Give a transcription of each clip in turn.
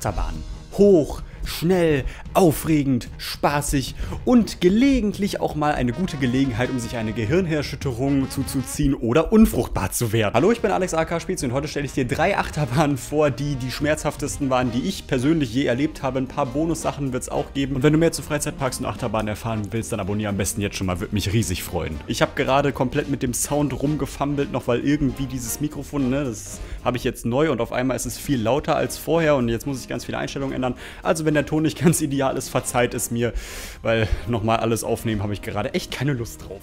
Achterbahn. Hoch, schnell, aufregend, spaßig und gelegentlich auch mal eine gute Gelegenheit, um sich eine Gehirnerschütterung zuzuziehen oder unfruchtbar zu werden. Hallo, ich bin Alex AK Spezi und heute stelle ich dir drei Achterbahnen vor, die die schmerzhaftesten waren, die ich persönlich je erlebt habe. Ein paar Bonussachen wird es auch geben. Und wenn du mehr zu Freizeitparks und Achterbahnen erfahren willst, dann abonniere am besten jetzt schon mal, würde mich riesig freuen. Ich habe gerade komplett mit dem Sound rumgefummelt, noch weil irgendwie dieses Mikrofon, ne, das habe ich jetzt neu und auf einmal ist es viel lauter als vorher und jetzt muss ich ganz viele Einstellungen ändern. Also wenn der Ton nicht ganz ideal ist, verzeiht es mir, weil nochmal alles aufnehmen habe ich gerade echt keine Lust drauf.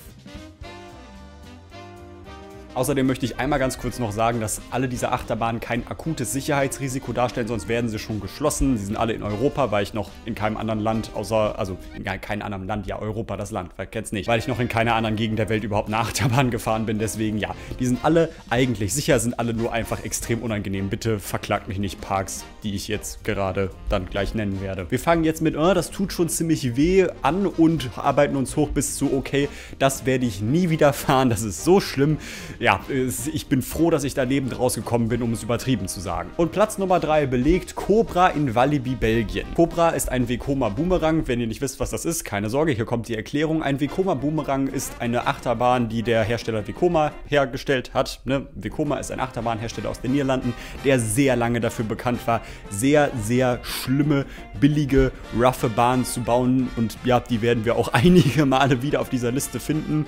Außerdem möchte ich einmal ganz kurz noch sagen, dass alle diese Achterbahnen kein akutes Sicherheitsrisiko darstellen, sonst werden sie schon geschlossen. Sie sind alle in Europa, weil ich noch in keinem anderen Land, außer, also in keinem anderen Land, ja, Europa das Land, weil kennt's nicht, weil ich noch in keiner anderen Gegend der Welt überhaupt eine Achterbahn gefahren bin. Deswegen, ja, die sind alle eigentlich sicher, sind alle nur einfach extrem unangenehm. Bitte verklagt mich nicht Parks, die ich jetzt gerade dann gleich nennen werde. Wir fangen jetzt mit, oh, das tut schon ziemlich weh an und arbeiten uns hoch bis zu, okay, das werde ich nie wieder fahren, das ist so schlimm. Ja, ja, ich bin froh, dass ich da lebend rausgekommen bin, um es übertrieben zu sagen. Und Platz Nummer 3 belegt Cobra in Walibi, Belgien. Cobra ist ein Vekoma Boomerang. Wenn ihr nicht wisst, was das ist, keine Sorge, hier kommt die Erklärung. Ein Vekoma Boomerang ist eine Achterbahn, die der Hersteller Vekoma hergestellt hat. Ne? Vekoma ist ein Achterbahnhersteller aus den Niederlanden, der sehr lange dafür bekannt war, sehr, sehr schlimme, billige, roughe Bahnen zu bauen. Und ja, die werden wir auch einige Male wieder auf dieser Liste finden.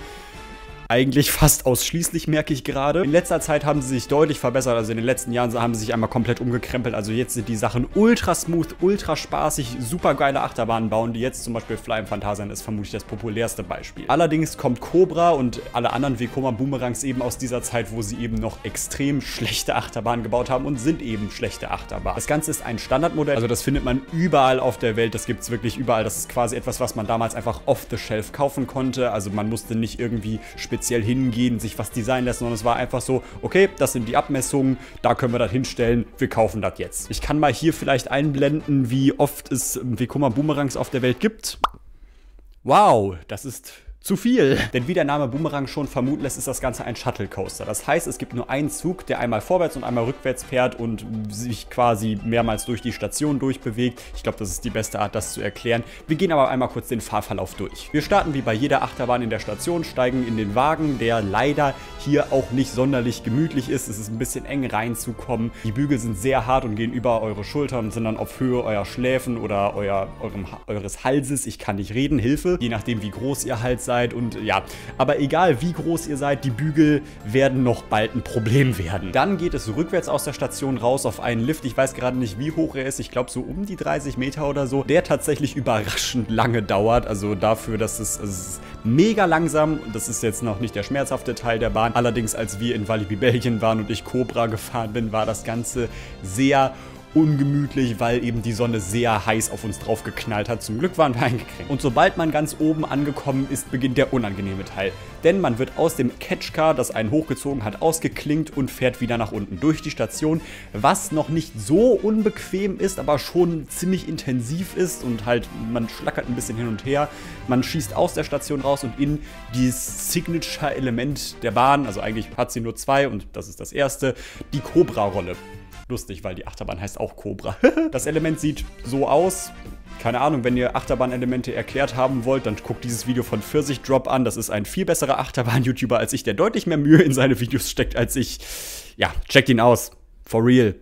Eigentlich fast ausschließlich, merke ich gerade. In letzter Zeit haben sie sich deutlich verbessert. Also in den letzten Jahren haben sie sich einmal komplett umgekrempelt. Also jetzt sind die Sachen ultra smooth, ultra spaßig, super geile Achterbahnen bauen, die jetzt zum Beispiel Fly im Phantasian ist vermutlich das populärste Beispiel. Allerdings kommt Cobra und alle anderen Vekoma Boomerangs eben aus dieser Zeit, wo sie eben noch extrem schlechte Achterbahnen gebaut haben und sind eben schlechte Achterbahnen. Das Ganze ist ein Standardmodell, also das findet man überall auf der Welt. Das gibt es wirklich überall. Das ist quasi etwas, was man damals einfach off the shelf kaufen konnte. Also man musste nicht irgendwie speziell speziell hingehen, sich was designen lassen, sondern es war einfach so, okay, das sind die Abmessungen, da können wir das hinstellen, wir kaufen das jetzt. Ich kann mal hier vielleicht einblenden, wie oft es Vekoma Boomerangs auf der Welt gibt. Wow, das ist zu viel. Denn wie der Name Boomerang schon vermuten lässt, ist das Ganze ein Shuttle Coaster. Das heißt, es gibt nur einen Zug, der einmal vorwärts und einmal rückwärts fährt und sich quasi mehrmals durch die Station durchbewegt. Ich glaube, das ist die beste Art, das zu erklären. Wir gehen aber einmal kurz den Fahrverlauf durch. Wir starten wie bei jeder Achterbahn in der Station, steigen in den Wagen, der leider hier auch nicht sonderlich gemütlich ist. Es ist ein bisschen eng reinzukommen. Die Bügel sind sehr hart und gehen über eure Schultern und sind dann auf Höhe eurer Schläfen oder euer, eurem, eures Halses. Ich kann nicht reden, Hilfe. Je nachdem, wie groß ihr halt seid und ja. Aber egal, wie groß ihr seid, die Bügel werden noch bald ein Problem werden. Dann geht es rückwärts aus der Station raus auf einen Lift. Ich weiß gerade nicht, wie hoch er ist. Ich glaube, so um die 30 Meter oder so. Der tatsächlich überraschend lange dauert. Also dafür, dass es, also es ist mega langsam. Das ist jetzt noch nicht der schmerzhafte Teil der Bahn. Allerdings, als wir in Walibi Belgien waren und ich Cobra gefahren bin, war das Ganze sehr ungemütlich, weil eben die Sonne sehr heiß auf uns drauf geknallt hat. Zum Glück waren wir eingecremt. Und sobald man ganz oben angekommen ist, beginnt der unangenehme Teil. Denn man wird aus dem Catchcar, das einen hochgezogen hat, ausgeklinkt und fährt wieder nach unten durch die Station, was noch nicht so unbequem ist, aber schon ziemlich intensiv ist und halt man schlackert ein bisschen hin und her. Man schießt aus der Station raus und in dieses Signature-Element der Bahn, also eigentlich hat sie nur zwei und das ist das erste, die Cobra-Rolle lustig, weil die Achterbahn heißt auch Cobra. das Element sieht so aus. Keine Ahnung, wenn ihr Achterbahn-Elemente erklärt haben wollt, dann guckt dieses Video von Pfirsich Drop an. Das ist ein viel besserer Achterbahn-YouTuber als ich, der deutlich mehr Mühe in seine Videos steckt als ich. Ja, checkt ihn aus. For real.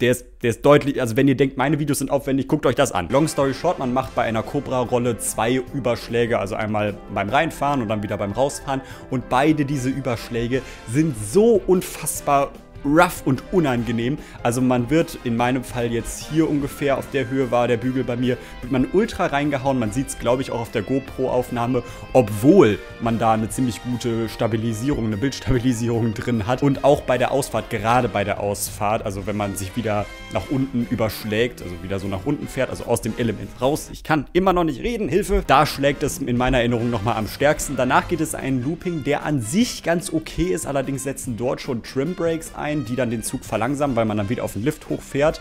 Der ist, der ist deutlich, also wenn ihr denkt, meine Videos sind aufwendig, guckt euch das an. Long story short, man macht bei einer Cobra-Rolle zwei Überschläge, also einmal beim Reinfahren und dann wieder beim Rausfahren. Und beide diese Überschläge sind so unfassbar rough und unangenehm. Also man wird in meinem Fall jetzt hier ungefähr, auf der Höhe war der Bügel bei mir, wird man ultra reingehauen. Man sieht es, glaube ich, auch auf der GoPro-Aufnahme, obwohl man da eine ziemlich gute Stabilisierung, eine Bildstabilisierung drin hat. Und auch bei der Ausfahrt, gerade bei der Ausfahrt, also wenn man sich wieder nach unten überschlägt, also wieder so nach unten fährt, also aus dem Element raus. Ich kann immer noch nicht reden, Hilfe. Da schlägt es in meiner Erinnerung nochmal am stärksten. Danach geht es einen Looping, der an sich ganz okay ist, allerdings setzen dort schon Trim Brakes ein ein, die dann den Zug verlangsamen, weil man dann wieder auf den Lift hochfährt.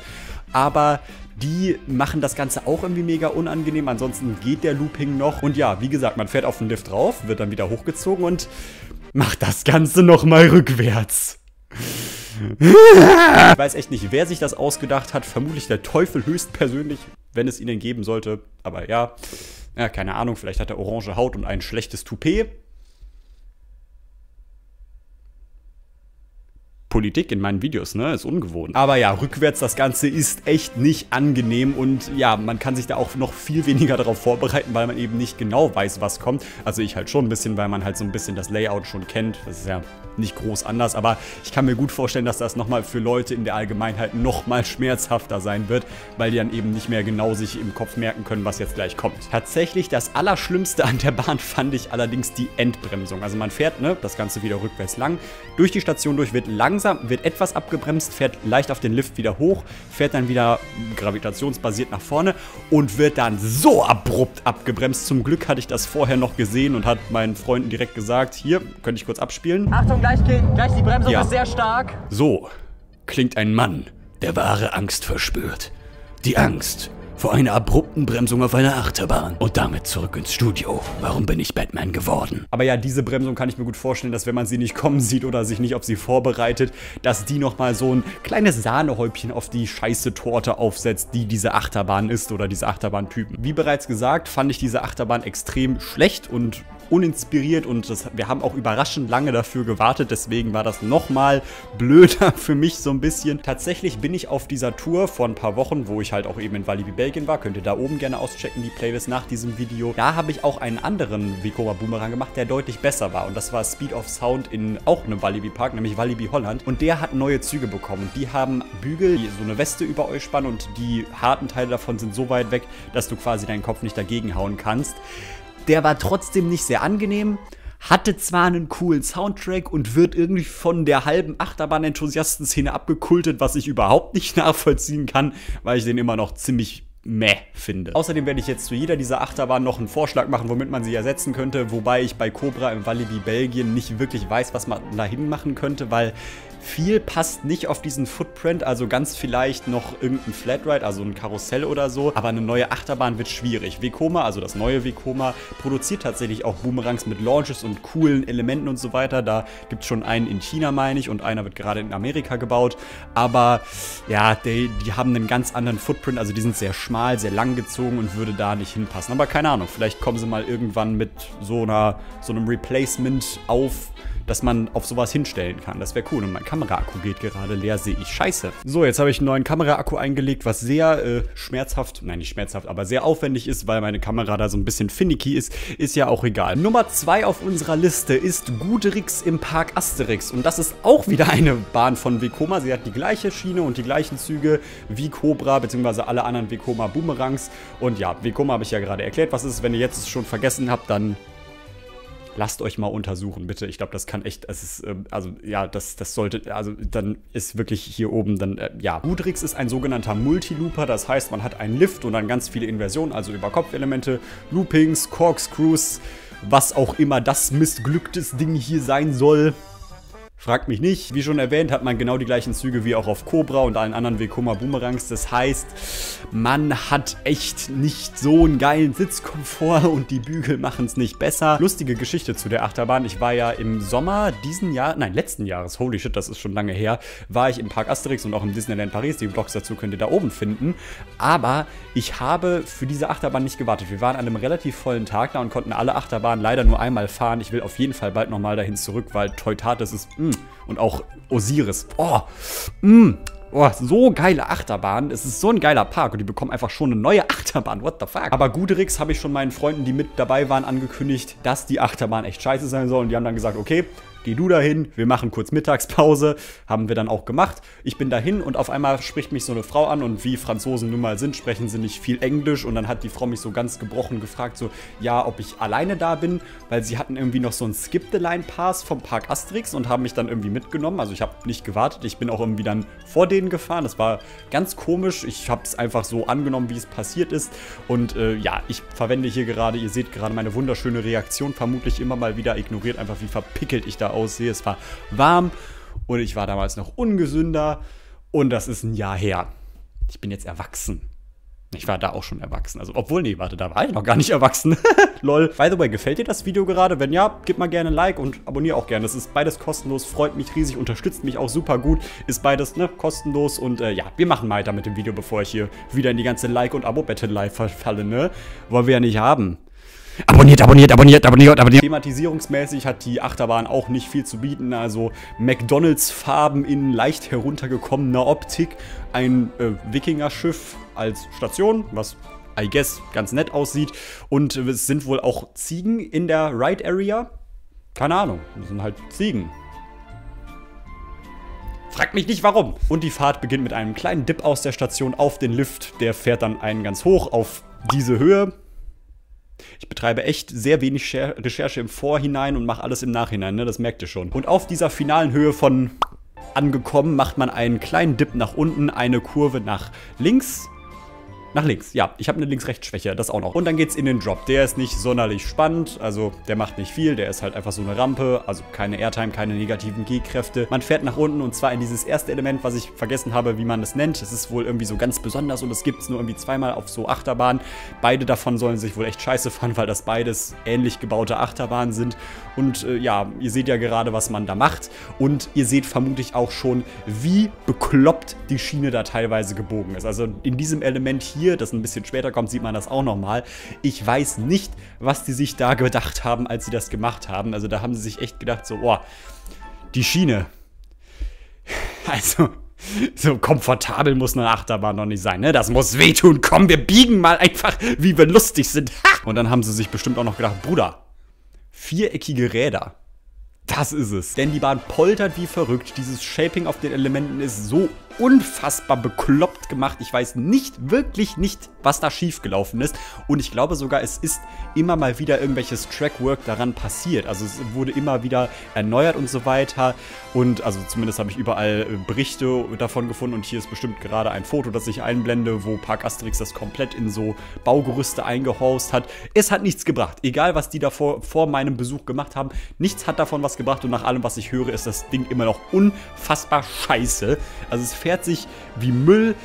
Aber die machen das Ganze auch irgendwie mega unangenehm. Ansonsten geht der Looping noch. Und ja, wie gesagt, man fährt auf den Lift drauf, wird dann wieder hochgezogen und macht das Ganze nochmal rückwärts. ich weiß echt nicht, wer sich das ausgedacht hat. Vermutlich der Teufel höchstpersönlich, wenn es ihn geben sollte. Aber ja, ja, keine Ahnung, vielleicht hat er orange Haut und ein schlechtes Toupet. Politik in meinen Videos, ne? Ist ungewohnt. Aber ja, rückwärts das Ganze ist echt nicht angenehm und ja, man kann sich da auch noch viel weniger darauf vorbereiten, weil man eben nicht genau weiß, was kommt. Also ich halt schon ein bisschen, weil man halt so ein bisschen das Layout schon kennt. Das ist ja nicht groß anders, aber ich kann mir gut vorstellen, dass das nochmal für Leute in der Allgemeinheit nochmal schmerzhafter sein wird, weil die dann eben nicht mehr genau sich im Kopf merken können, was jetzt gleich kommt. Tatsächlich das Allerschlimmste an der Bahn fand ich allerdings die Endbremsung. Also man fährt, ne, das Ganze wieder rückwärts lang, durch die Station durch, wird langsam, wird etwas abgebremst, fährt leicht auf den Lift wieder hoch, fährt dann wieder gravitationsbasiert nach vorne und wird dann so abrupt abgebremst. Zum Glück hatte ich das vorher noch gesehen und hat meinen Freunden direkt gesagt, hier, könnte ich kurz abspielen. Achtung, gleich, gleich die Bremsung ja. ist sehr stark. So klingt ein Mann, der wahre Angst verspürt. Die Angst vor einer abrupten Bremsung auf einer Achterbahn. Und damit zurück ins Studio. Warum bin ich Batman geworden? Aber ja, diese Bremsung kann ich mir gut vorstellen, dass wenn man sie nicht kommen sieht oder sich nicht auf sie vorbereitet, dass die nochmal so ein kleines Sahnehäubchen auf die scheiße Torte aufsetzt, die diese Achterbahn ist oder diese Achterbahntypen. Wie bereits gesagt, fand ich diese Achterbahn extrem schlecht und uninspiriert und das, wir haben auch überraschend lange dafür gewartet, deswegen war das nochmal blöder für mich so ein bisschen. Tatsächlich bin ich auf dieser Tour vor ein paar Wochen, wo ich halt auch eben in Walibi Belgien war, könnt ihr da oben gerne auschecken, die Playlist nach diesem Video. Da habe ich auch einen anderen Vekoma Boomerang gemacht, der deutlich besser war und das war Speed of Sound in auch einem Walibi Park, nämlich Walibi Holland und der hat neue Züge bekommen. Die haben Bügel, die so eine Weste über euch spannen und die harten Teile davon sind so weit weg, dass du quasi deinen Kopf nicht dagegen hauen kannst. Der war trotzdem nicht sehr angenehm, hatte zwar einen coolen Soundtrack und wird irgendwie von der halben Achterbahn-Enthusiasten-Szene abgekultet, was ich überhaupt nicht nachvollziehen kann, weil ich den immer noch ziemlich meh finde. Außerdem werde ich jetzt zu jeder dieser Achterbahnen noch einen Vorschlag machen, womit man sie ersetzen könnte, wobei ich bei Cobra im Walibi Belgien nicht wirklich weiß, was man dahin machen könnte, weil viel passt nicht auf diesen Footprint, also ganz vielleicht noch irgendein Flatride, also ein Karussell oder so, aber eine neue Achterbahn wird schwierig. Vekoma, also das neue Vekoma, produziert tatsächlich auch Boomerangs mit Launches und coolen Elementen und so weiter. Da gibt es schon einen in China, meine ich, und einer wird gerade in Amerika gebaut. Aber ja, die, die haben einen ganz anderen Footprint, also die sind sehr schmal, sehr lang gezogen und würde da nicht hinpassen. Aber keine Ahnung, vielleicht kommen sie mal irgendwann mit so einer so einem Replacement auf dass man auf sowas hinstellen kann. Das wäre cool. Und mein Kameraakku geht gerade leer, sehe ich scheiße. So, jetzt habe ich einen neuen Kameraakku eingelegt, was sehr äh, schmerzhaft, nein nicht schmerzhaft, aber sehr aufwendig ist, weil meine Kamera da so ein bisschen finicky ist. Ist ja auch egal. Nummer zwei auf unserer Liste ist Guderix im Park Asterix. Und das ist auch wieder eine Bahn von Vekoma. Sie hat die gleiche Schiene und die gleichen Züge wie Cobra, beziehungsweise alle anderen Vekoma Boomerangs. Und ja, Vekoma habe ich ja gerade erklärt, was ist. Wenn ihr jetzt es schon vergessen habt, dann lasst euch mal untersuchen, bitte. Ich glaube, das kann echt, es ist, ähm, also ja, das, das sollte, also dann ist wirklich hier oben dann, äh, ja. Udrix ist ein sogenannter Multilooper, das heißt, man hat einen Lift und dann ganz viele Inversionen, also über Kopfelemente, Loopings, Corkscrews, was auch immer das missglücktes Ding hier sein soll. Fragt mich nicht. Wie schon erwähnt, hat man genau die gleichen Züge wie auch auf Cobra und allen anderen Vekoma Boomerangs. Das heißt, man hat echt nicht so einen geilen Sitzkomfort und die Bügel machen es nicht besser. Lustige Geschichte zu der Achterbahn. Ich war ja im Sommer diesen Jahr, nein, letzten Jahres, holy shit, das ist schon lange her, war ich im Park Asterix und auch im Disneyland Paris. Die Vlogs dazu könnt ihr da oben finden. Aber ich habe für diese Achterbahn nicht gewartet. Wir waren an einem relativ vollen Tag da und konnten alle Achterbahnen leider nur einmal fahren. Ich will auf jeden Fall bald nochmal dahin zurück, weil Teutates ist... Mh, mm, und auch Osiris. Oh, mh. Oh, so geile Achterbahn. Es ist so ein geiler Park und die bekommen einfach schon eine neue Achterbahn. What the fuck? Aber Guderix habe ich schon meinen Freunden, die mit dabei waren, angekündigt, dass die Achterbahn echt scheiße sein soll. Und die haben dann gesagt, okay, geh du dahin, wir machen kurz Mittagspause. Haben wir dann auch gemacht. Ich bin dahin und auf einmal spricht mich so eine Frau an und wie Franzosen nun mal sind, sprechen sie nicht viel Englisch. Und dann hat die Frau mich so ganz gebrochen gefragt, so, ja, ob ich alleine da bin, weil sie hatten irgendwie noch so einen Skip-the-Line-Pass vom Park Asterix und haben mich dann irgendwie mitgenommen. Also ich habe nicht gewartet, ich bin auch irgendwie dann vor denen gefahren. Das war ganz komisch. Ich habe es einfach so angenommen, wie es passiert ist. Und äh, ja, ich verwende hier gerade, ihr seht gerade meine wunderschöne Reaktion, vermutlich immer mal wieder ignoriert, einfach wie verpickelt ich da aussehe. Es war warm und ich war damals noch ungesünder und das ist ein Jahr her. Ich bin jetzt erwachsen. Ich war da auch schon erwachsen. Also, obwohl, nee, warte, da war ich noch gar nicht erwachsen. Lol. By the way, gefällt dir das Video gerade? Wenn ja, gib mal gerne ein Like und abonniere auch gerne. Das ist beides kostenlos, freut mich riesig, unterstützt mich auch super gut. Ist beides, ne, kostenlos. Und äh, ja, wir machen weiter mit dem Video, bevor ich hier wieder in die ganze Like- und Abo-Battle-Live verfalle, ne? Wollen wir ja nicht haben. Abonniert, abonniert, abonniert, abonniert, abonniert. Thematisierungsmäßig hat die Achterbahn auch nicht viel zu bieten. Also McDonalds-Farben in leicht heruntergekommener Optik. Ein äh, Wikinger-Schiff als Station, was I guess ganz nett aussieht. Und es sind wohl auch Ziegen in der Ride Area. Keine Ahnung, das sind halt Ziegen. Fragt mich nicht warum. Und die Fahrt beginnt mit einem kleinen Dip aus der Station auf den Lift. Der fährt dann einen ganz hoch auf diese Höhe. Ich betreibe echt sehr wenig Recherche im Vorhinein und mache alles im Nachhinein, ne? Das merkt ihr schon. Und auf dieser finalen Höhe von angekommen macht man einen kleinen Dip nach unten, eine Kurve nach links nach links, ja. Ich habe eine Links-Rechts-Schwäche, das auch noch. Und dann geht's in den Drop. Der ist nicht sonderlich spannend, also der macht nicht viel. Der ist halt einfach so eine Rampe, also keine Airtime, keine negativen G-Kräfte. Man fährt nach unten und zwar in dieses erste Element, was ich vergessen habe, wie man das nennt. Es ist wohl irgendwie so ganz besonders und es gibt es nur irgendwie zweimal auf so Achterbahnen. Beide davon sollen sich wohl echt scheiße fahren, weil das beides ähnlich gebaute Achterbahnen sind. Und äh, ja, ihr seht ja gerade, was man da macht. Und ihr seht vermutlich auch schon, wie bekloppt die Schiene da teilweise gebogen ist. Also in diesem Element hier hier, das ein bisschen später kommt, sieht man das auch nochmal. Ich weiß nicht, was die sich da gedacht haben, als sie das gemacht haben. Also da haben sie sich echt gedacht, so, boah, die Schiene. Also, so komfortabel muss eine Achterbahn noch nicht sein, ne? Das muss wehtun. Komm, wir biegen mal einfach, wie wir lustig sind. Und dann haben sie sich bestimmt auch noch gedacht, Bruder, viereckige Räder. Das ist es. Denn die Bahn poltert wie verrückt. Dieses Shaping auf den Elementen ist so unfassbar bekloppt gemacht. Ich weiß nicht, wirklich nicht, was da schiefgelaufen ist. Und ich glaube sogar, es ist immer mal wieder irgendwelches Trackwork daran passiert. Also es wurde immer wieder erneuert und so weiter. Und also zumindest habe ich überall äh, Berichte davon gefunden. Und hier ist bestimmt gerade ein Foto, das ich einblende, wo Park Asterix das komplett in so Baugerüste eingehaust hat. Es hat nichts gebracht. Egal, was die davor vor meinem Besuch gemacht haben, nichts hat davon was gebracht. Und nach allem, was ich höre, ist das Ding immer noch unfassbar scheiße. Also es fährt sich wie Müll.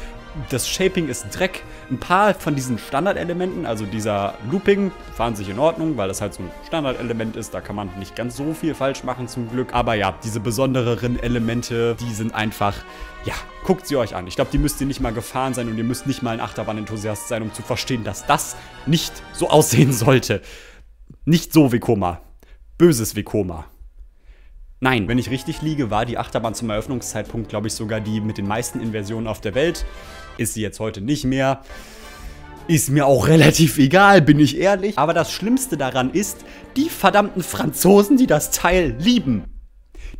Das Shaping ist Dreck. Ein paar von diesen Standardelementen, also dieser Looping, fahren sich in Ordnung, weil das halt so ein Standardelement ist. Da kann man nicht ganz so viel falsch machen zum Glück. Aber ja, diese besondereren Elemente, die sind einfach, ja, guckt sie euch an. Ich glaube, die müsst ihr nicht mal gefahren sein und ihr müsst nicht mal ein Achterbahn-Enthusiast sein, um zu verstehen, dass das nicht so aussehen sollte. Nicht so wie Koma. Böses wie Koma. Nein, wenn ich richtig liege, war die Achterbahn zum Eröffnungszeitpunkt, glaube ich, sogar die mit den meisten Inversionen auf der Welt. Ist sie jetzt heute nicht mehr. Ist mir auch relativ egal, bin ich ehrlich. Aber das Schlimmste daran ist, die verdammten Franzosen, die das Teil lieben.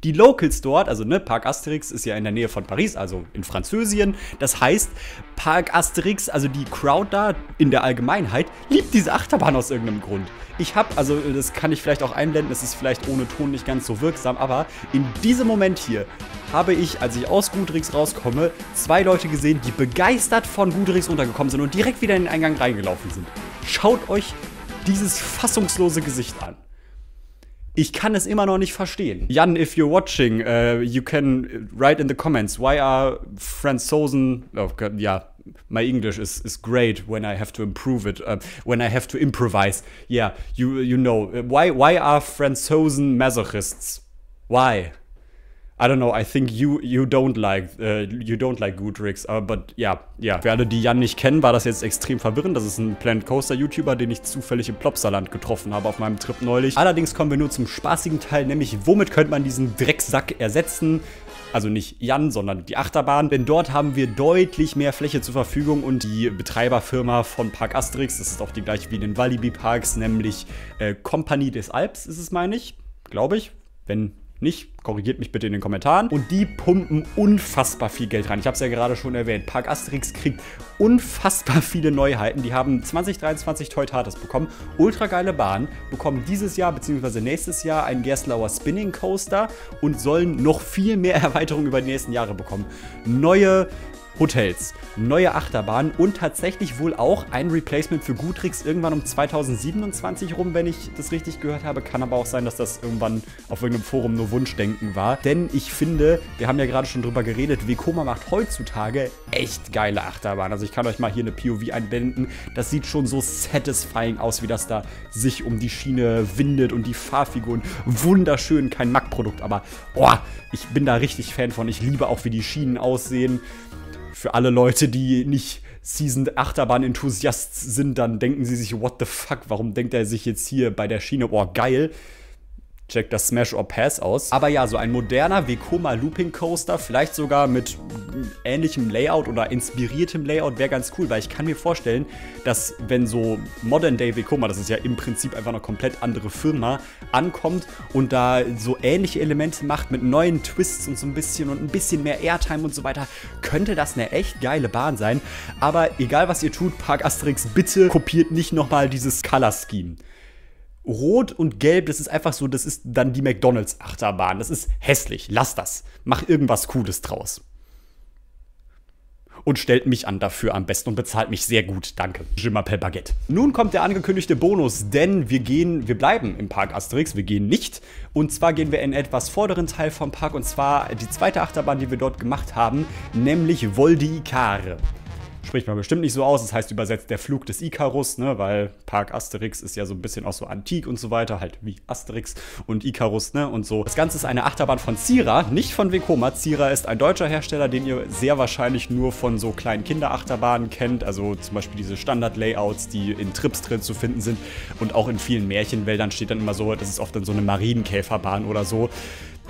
Die Locals dort, also ne, Park Asterix ist ja in der Nähe von Paris, also in Französien. Das heißt, Park Asterix, also die Crowd da in der Allgemeinheit, liebt diese Achterbahn aus irgendeinem Grund. Ich habe, also das kann ich vielleicht auch einblenden, es ist vielleicht ohne Ton nicht ganz so wirksam, aber in diesem Moment hier habe ich, als ich aus Gudrix rauskomme, zwei Leute gesehen, die begeistert von Gudrix runtergekommen sind und direkt wieder in den Eingang reingelaufen sind. Schaut euch dieses fassungslose Gesicht an. Ich kann es immer noch nicht verstehen. Jan, if you're watching, uh, you can write in the comments, why are Franzosen, oh God, yeah, my English is, is great when I have to improve it, uh, when I have to improvise. Yeah, you, you know, why, why are Franzosen masochists? Why? I don't know, I think you, you don't like, uh, you don't like Goodrix, uh, but ja, ja. Für alle, die Jan nicht kennen, war das jetzt extrem verwirrend. Das ist ein Planet Coaster YouTuber, den ich zufällig im Plopsaland getroffen habe auf meinem Trip neulich. Allerdings kommen wir nur zum spaßigen Teil, nämlich womit könnte man diesen Drecksack ersetzen? Also nicht Jan, sondern die Achterbahn. Denn dort haben wir deutlich mehr Fläche zur Verfügung und die Betreiberfirma von Park Asterix, das ist auch die gleiche wie in den Walibi Parks, nämlich äh, Kompanie des Alps ist es, meine ich. Glaube ich. Wenn nicht, korrigiert mich bitte in den Kommentaren. Und die pumpen unfassbar viel Geld rein. Ich habe es ja gerade schon erwähnt. Park Asterix kriegt unfassbar viele Neuheiten. Die haben 2023 Toy Tatas bekommen. Ultra geile Bahn. Bekommen dieses Jahr bzw. nächstes Jahr einen Gerstlauer Spinning Coaster und sollen noch viel mehr Erweiterungen über die nächsten Jahre bekommen. Neue Hotels, neue Achterbahnen und tatsächlich wohl auch ein Replacement für Gutrix irgendwann um 2027 rum, wenn ich das richtig gehört habe. Kann aber auch sein, dass das irgendwann auf irgendeinem Forum nur Wunschdenken war. Denn ich finde, wir haben ja gerade schon drüber geredet, Vekoma macht heutzutage echt geile Achterbahnen. Also ich kann euch mal hier eine POV einblenden. Das sieht schon so satisfying aus, wie das da sich um die Schiene windet und die Fahrfiguren. Wunderschön, kein Mac-Produkt, aber boah, ich bin da richtig Fan von. Ich liebe auch, wie die Schienen aussehen für alle Leute, die nicht Season Achterbahn Enthusiasts sind, dann denken sie sich, what the fuck, warum denkt er sich jetzt hier bei der Schiene, boah, geil. Check das Smash or Pass aus. Aber ja, so ein moderner Vekoma Looping Coaster, vielleicht sogar mit ähnlichem Layout oder inspiriertem Layout, wäre ganz cool, weil ich kann mir vorstellen, dass wenn so Modern Day Vekoma, das ist ja im Prinzip einfach eine komplett andere Firma, ankommt und da so ähnliche Elemente macht mit neuen Twists und so ein bisschen und ein bisschen mehr Airtime und so weiter, könnte das eine echt geile Bahn sein. Aber egal was ihr tut, Park Asterix, bitte kopiert nicht nochmal dieses Color Scheme. Rot und Gelb, das ist einfach so, das ist dann die McDonalds Achterbahn. Das ist hässlich. Lass das. Mach irgendwas Cooles draus. Und stellt mich an dafür am besten und bezahlt mich sehr gut. Danke. Je m'appelle Baguette. Nun kommt der angekündigte Bonus, denn wir gehen, wir bleiben im Park Asterix, wir gehen nicht. Und zwar gehen wir in etwas vorderen Teil vom Park und zwar die zweite Achterbahn, die wir dort gemacht haben, nämlich Voldi Icare spricht man bestimmt nicht so aus. Das heißt übersetzt der Flug des Icarus, ne? weil Park Asterix ist ja so ein bisschen auch so antik und so weiter, halt wie Asterix und Icarus, ne? Und so. Das Ganze ist eine Achterbahn von Zira, nicht von Vekoma. Zira ist ein deutscher Hersteller, den ihr sehr wahrscheinlich nur von so kleinen Kinderachterbahnen kennt. Also zum Beispiel diese Standard-Layouts, die in Trips drin zu finden sind. Und auch in vielen Märchenwäldern steht dann immer so, das ist oft dann so eine Marienkäferbahn oder so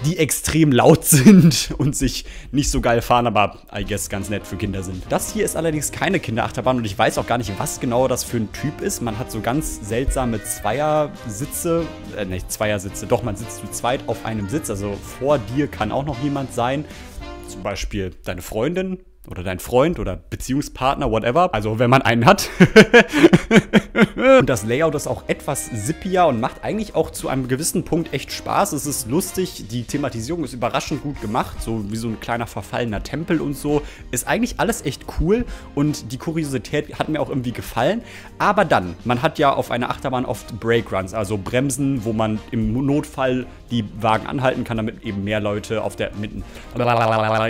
die extrem laut sind und sich nicht so geil fahren, aber I guess ganz nett für Kinder sind. Das hier ist allerdings keine Kinderachterbahn und ich weiß auch gar nicht, was genau das für ein Typ ist. Man hat so ganz seltsame Zweiersitze, äh, nicht Zweiersitze, doch, man sitzt zu zweit auf einem Sitz, also vor dir kann auch noch jemand sein. Zum Beispiel deine Freundin oder dein Freund oder Beziehungspartner, whatever. Also wenn man einen hat. und das Layout ist auch etwas zippier und macht eigentlich auch zu einem gewissen Punkt echt Spaß. Es ist lustig, die Thematisierung ist überraschend gut gemacht, so wie so ein kleiner verfallener Tempel und so. Ist eigentlich alles echt cool und die Kuriosität hat mir auch irgendwie gefallen. Aber dann, man hat ja auf einer Achterbahn oft Breakruns, also Bremsen, wo man im Notfall die Wagen anhalten kann, damit eben mehr Leute auf der mitten.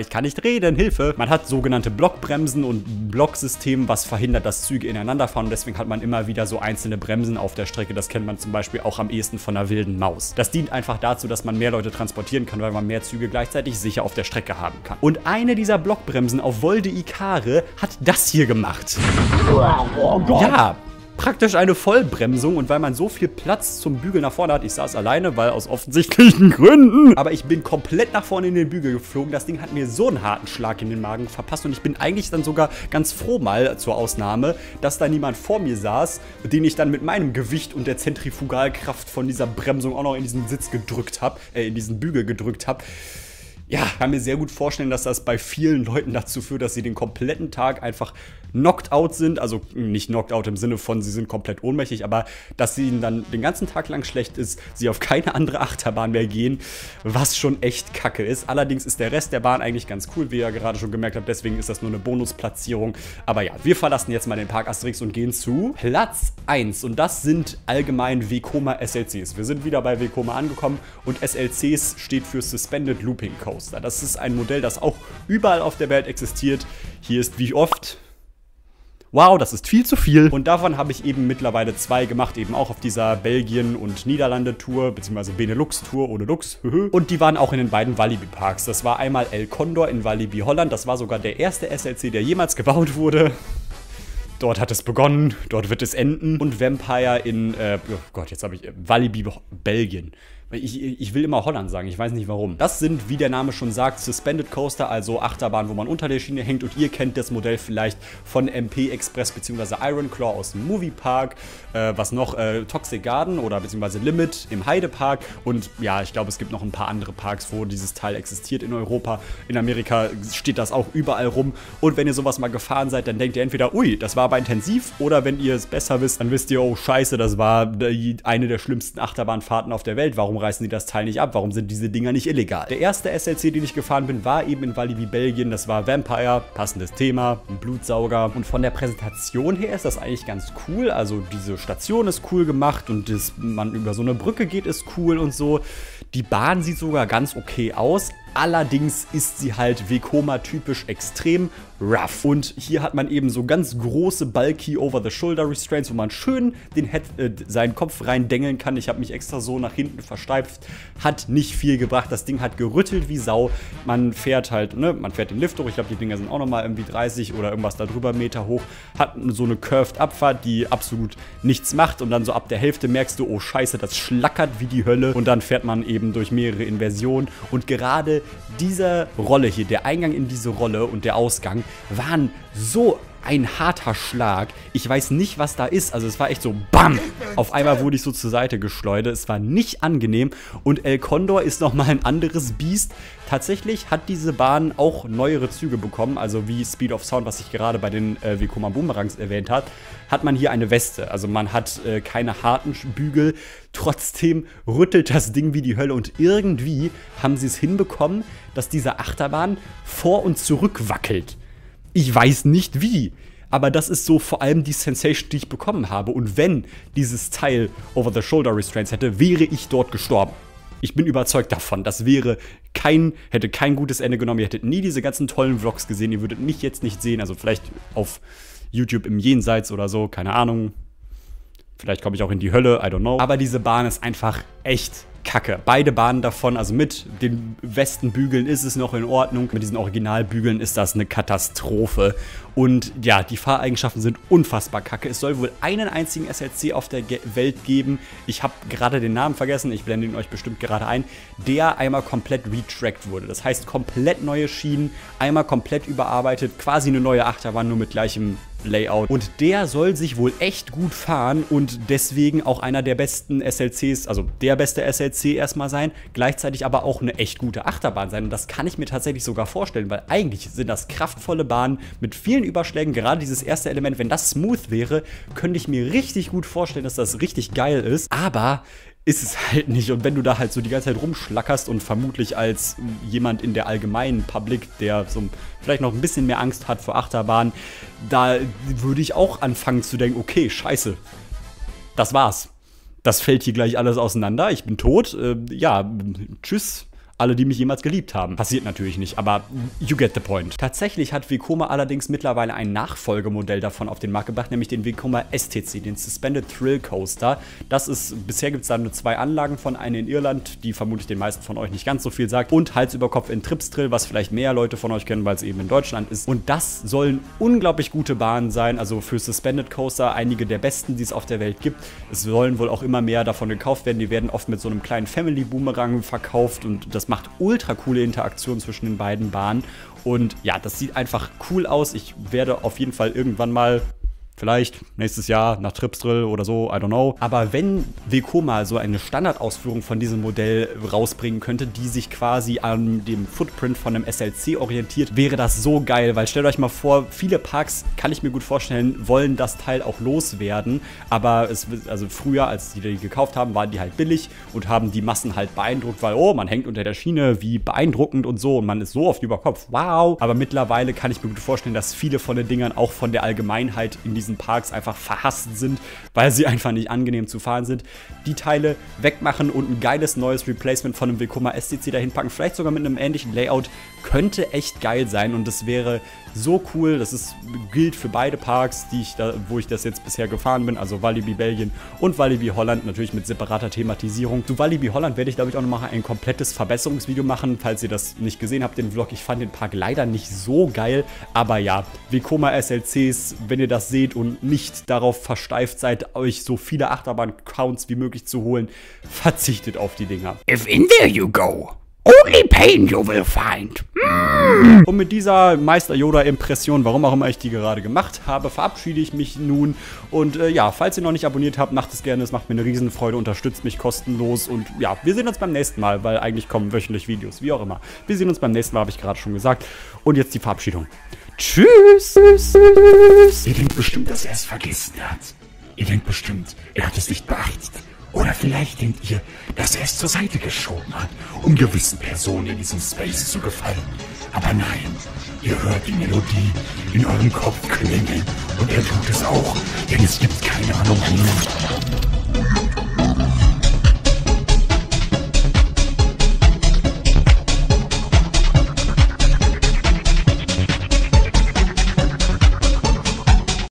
Ich kann nicht reden, Hilfe. Man hat sogenannte Blockbremsen und Blocksystem, was verhindert, dass Züge ineinander fahren. Und deswegen hat man immer wieder so einzelne Bremsen auf der Strecke. Das kennt man zum Beispiel auch am ehesten von einer wilden Maus. Das dient einfach dazu, dass man mehr Leute transportieren kann, weil man mehr Züge gleichzeitig sicher auf der Strecke haben kann. Und eine dieser Blockbremsen auf Volde Ikare hat das hier gemacht. Oh Gott. Ja, praktisch eine Vollbremsung und weil man so viel Platz zum Bügeln nach vorne hat, ich saß alleine, weil aus offensichtlichen Gründen, aber ich bin komplett nach vorne in den Bügel geflogen. Das Ding hat mir so einen harten Schlag in den Magen verpasst und ich bin eigentlich dann sogar ganz froh mal zur Ausnahme, dass da niemand vor mir saß, den ich dann mit meinem Gewicht und der Zentrifugalkraft von dieser Bremsung auch noch in diesen Sitz gedrückt habe, äh, in diesen Bügel gedrückt habe ja, kann mir sehr gut vorstellen, dass das bei vielen Leuten dazu führt, dass sie den kompletten Tag einfach knocked out sind. Also nicht knocked out im Sinne von, sie sind komplett ohnmächtig, aber dass sie ihnen dann den ganzen Tag lang schlecht ist, sie auf keine andere Achterbahn mehr gehen, was schon echt kacke ist. Allerdings ist der Rest der Bahn eigentlich ganz cool, wie ihr gerade schon gemerkt habt. Deswegen ist das nur eine Bonusplatzierung. Aber ja, wir verlassen jetzt mal den Park Asterix und gehen zu Platz 1. Und das sind allgemein Vekoma SLCs. Wir sind wieder bei Vekoma angekommen und SLCs steht für Suspended Looping Coast. Coaster. Das ist ein Modell, das auch überall auf der Welt existiert. Hier ist wie oft wow, das ist viel zu viel. Und davon habe ich eben mittlerweile zwei gemacht, eben auch auf dieser Belgien- und Niederlande-Tour, beziehungsweise Benelux-Tour ohne Lux. und die waren auch in den beiden Walibi-Parks. Das war einmal El Condor in Walibi Holland. Das war sogar der erste SLC, der jemals gebaut wurde. Dort hat es begonnen, dort wird es enden. Und Vampire in, äh, oh Gott, jetzt habe ich, äh, Walibi Belgien. Ich, ich, will immer Holland sagen, ich weiß nicht warum. Das sind, wie der Name schon sagt, Suspended Coaster, also Achterbahnen, wo man unter der Schiene hängt. Und ihr kennt das Modell vielleicht von MP Express bzw. Iron Claw aus dem Moviepark. Äh, was noch? Äh, Toxic Garden oder bzw. Limit im Heidepark. Und ja, ich glaube, es gibt noch ein paar andere Parks, wo dieses Teil existiert in Europa. In Amerika steht das auch überall rum. Und wenn ihr sowas mal gefahren seid, dann denkt ihr entweder, ui, das war aber intensiv. Oder wenn ihr es besser wisst, dann wisst ihr, oh scheiße, das war eine der schlimmsten Achterbahnfahrten auf der Welt. Warum reißen die das Teil nicht ab? Warum sind diese Dinger nicht illegal? Der erste SLC, den ich gefahren bin, war eben in Walibi, Belgien. Das war Vampire, passendes Thema, ein Blutsauger. Und von der Präsentation her ist das eigentlich ganz cool. Also diese Station ist cool gemacht und das, man über so eine Brücke geht, ist cool und so. Die Bahn sieht sogar ganz okay aus, Allerdings ist sie halt Vekoma-typisch extrem rough. Und hier hat man eben so ganz große, bulky Over-the-Shoulder-Restraints, wo man schön den Head, äh, seinen Kopf reindengeln kann. Ich habe mich extra so nach hinten versteift. Hat nicht viel gebracht. Das Ding hat gerüttelt wie Sau. Man fährt halt, ne, man fährt den Lift hoch. Ich glaube, die Dinger sind auch nochmal irgendwie 30 oder irgendwas darüber Meter hoch. Hat so eine Curved Abfahrt, die absolut nichts macht. Und dann so ab der Hälfte merkst du, oh scheiße, das schlackert wie die Hölle. Und dann fährt man eben durch mehrere Inversionen. Und gerade diese Rolle hier, der Eingang in diese Rolle und der Ausgang waren so ein harter Schlag. Ich weiß nicht, was da ist. Also es war echt so BAM! Auf einmal wurde ich so zur Seite geschleudert. Es war nicht angenehm. Und El Condor ist nochmal ein anderes Biest. Tatsächlich hat diese Bahn auch neuere Züge bekommen. Also wie Speed of Sound, was ich gerade bei den äh, Vekoma Boomerangs erwähnt habe, hat man hier eine Weste. Also man hat äh, keine harten Bügel. Trotzdem rüttelt das Ding wie die Hölle. Und irgendwie haben sie es hinbekommen, dass diese Achterbahn vor und zurück wackelt. Ich weiß nicht wie. Aber das ist so vor allem die Sensation, die ich bekommen habe. Und wenn dieses Teil Over-the-Shoulder-Restraints hätte, wäre ich dort gestorben. Ich bin überzeugt davon. Das wäre kein, hätte kein gutes Ende genommen. Ihr hättet nie diese ganzen tollen Vlogs gesehen. Ihr würdet mich jetzt nicht sehen. Also vielleicht auf YouTube im Jenseits oder so. Keine Ahnung. Vielleicht komme ich auch in die Hölle. I don't know. Aber diese Bahn ist einfach echt kacke. Beide Bahnen davon, also mit den Westenbügeln ist es noch in Ordnung. Mit diesen Originalbügeln ist das eine Katastrophe. Und ja, die Fahreigenschaften sind unfassbar kacke. Es soll wohl einen einzigen SLC auf der Ge Welt geben. Ich habe gerade den Namen vergessen, ich blende ihn euch bestimmt gerade ein, der einmal komplett retrackt wurde. Das heißt, komplett neue Schienen, einmal komplett überarbeitet, quasi eine neue Achterbahn, nur mit gleichem Layout. Und der soll sich wohl echt gut fahren und deswegen auch einer der besten SLCs, also der beste SLC erstmal sein, gleichzeitig aber auch eine echt gute Achterbahn sein. Und das kann ich mir tatsächlich sogar vorstellen, weil eigentlich sind das kraftvolle Bahnen mit vielen Überschlägen. Gerade dieses erste Element, wenn das smooth wäre, könnte ich mir richtig gut vorstellen, dass das richtig geil ist. Aber ist es halt nicht. Und wenn du da halt so die ganze Zeit rumschlackerst und vermutlich als jemand in der allgemeinen Public, der so vielleicht noch ein bisschen mehr Angst hat vor Achterbahnen, da würde ich auch anfangen zu denken, okay, scheiße, das war's. Das fällt hier gleich alles auseinander, ich bin tot. Äh, ja, tschüss alle, die mich jemals geliebt haben. Passiert natürlich nicht, aber you get the point. Tatsächlich hat Vekoma allerdings mittlerweile ein Nachfolgemodell davon auf den Markt gebracht, nämlich den Vekoma STC, den Suspended Thrill Coaster. Das ist, bisher gibt es da nur zwei Anlagen von, eine in Irland, die vermutlich den meisten von euch nicht ganz so viel sagt, und Hals über Kopf in Trips Trill, was vielleicht mehr Leute von euch kennen, weil es eben in Deutschland ist. Und das sollen unglaublich gute Bahnen sein, also für Suspended Coaster einige der besten, die es auf der Welt gibt. Es sollen wohl auch immer mehr davon gekauft werden. Die werden oft mit so einem kleinen Family Boomerang verkauft und das macht ultra coole Interaktion zwischen den beiden Bahnen. Und ja, das sieht einfach cool aus. Ich werde auf jeden Fall irgendwann mal Vielleicht nächstes Jahr nach Tripsdrill oder so, I don't know. Aber wenn Vekoma so eine Standardausführung von diesem Modell rausbringen könnte, die sich quasi an dem Footprint von einem SLC orientiert, wäre das so geil. Weil stellt euch mal vor, viele Parks, kann ich mir gut vorstellen, wollen das Teil auch loswerden. Aber es, also früher, als die die gekauft haben, waren die halt billig und haben die Massen halt beeindruckt, weil, oh, man hängt unter der Schiene, wie beeindruckend und so. Und man ist so oft über Kopf. Wow. Aber mittlerweile kann ich mir gut vorstellen, dass viele von den Dingern auch von der Allgemeinheit in die diesen Parks einfach verhasst sind, weil sie einfach nicht angenehm zu fahren sind. Die Teile wegmachen und ein geiles neues Replacement von einem Vekoma STC dahin packen, vielleicht sogar mit einem ähnlichen Layout, könnte echt geil sein und das wäre so cool. Das ist, gilt für beide Parks, die ich da, wo ich das jetzt bisher gefahren bin, also Walibi Belgien und Walibi Holland, natürlich mit separater Thematisierung. Zu Walibi Holland werde ich, glaube ich, auch noch mal ein komplettes Verbesserungsvideo machen, falls ihr das nicht gesehen habt, den Vlog. Ich fand den Park leider nicht so geil, aber ja, Vekoma SLCs, wenn ihr das seht und nicht darauf versteift seid, euch so viele Achterbahn-Counts wie möglich zu holen, verzichtet auf die Dinger. If in there you go. Only pain you will find. Mm. Und mit dieser Meister Yoda-Impression, warum auch immer ich die gerade gemacht habe, verabschiede ich mich nun. Und äh, ja, falls ihr noch nicht abonniert habt, macht es gerne. Es macht mir eine Riesenfreude, unterstützt mich kostenlos. Und ja, wir sehen uns beim nächsten Mal, weil eigentlich kommen wöchentlich Videos, wie auch immer. Wir sehen uns beim nächsten Mal, habe ich gerade schon gesagt. Und jetzt die Verabschiedung. Tschüss. Ihr denkt bestimmt, dass er es vergessen hat. Ihr denkt bestimmt, er hat es nicht beachtet. Oder vielleicht denkt ihr, dass er es zur Seite geschoben hat, um gewissen Personen in diesem Space zu gefallen. Aber nein, ihr hört die Melodie in eurem Kopf klingen und er tut es auch, denn es gibt keine Anomalogie.